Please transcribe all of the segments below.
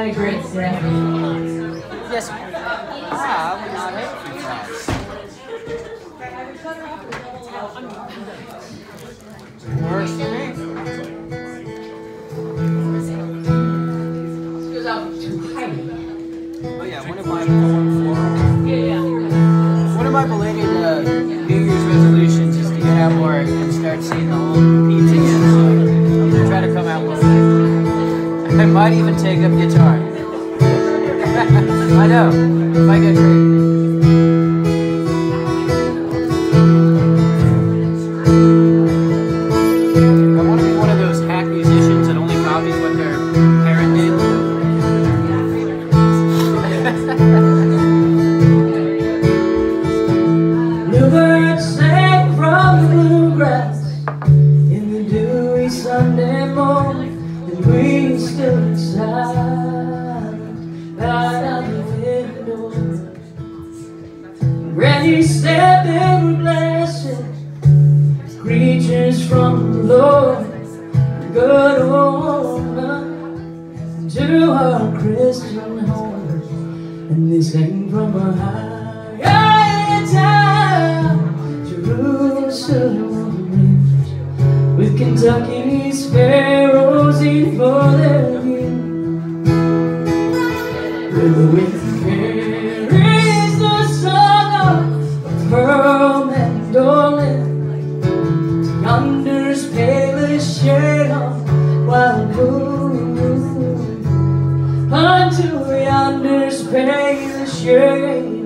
got a great staff. Yes. Ah, I would not hate you guys. Works for me. Goes out to hiding. Oh yeah, one of my I might even take up guitar. I know. If I get great. They blessed creatures from the Lord, good woman to our Christian home, and they sang from a high town, Jerusalem with Kentucky's sparrows in for their. Where the wind of pearl mandolin to yonder's palest shade of wild moon unto yonder's palest shade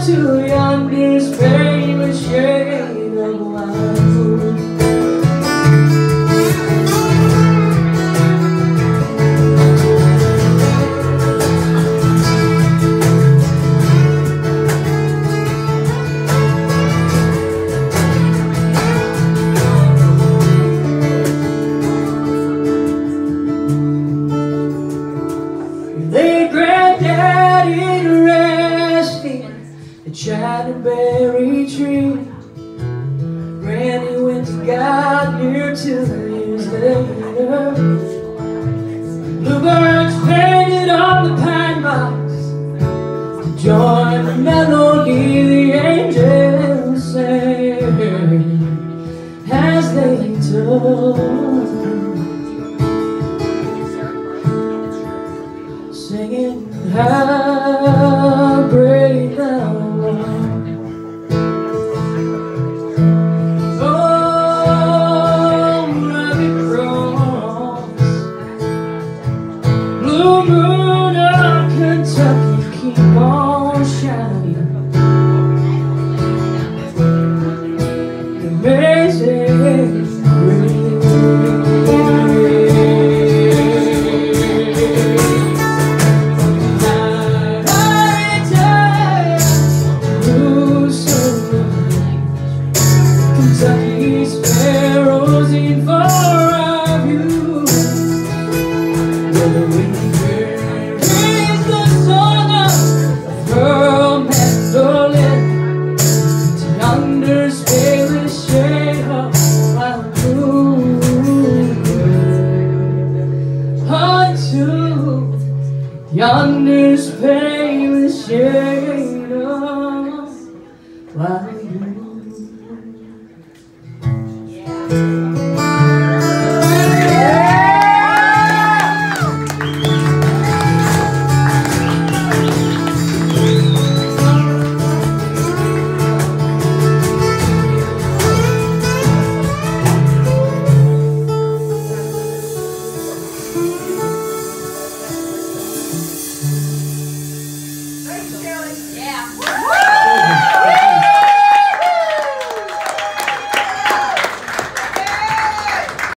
Unto yonder's famous shade of wild Chatterberry tree. Granny went to God here two years later. Bluebirds keep on shining. Amazing. Kentucky's Unto yonder's palest shade of moon. Yeah.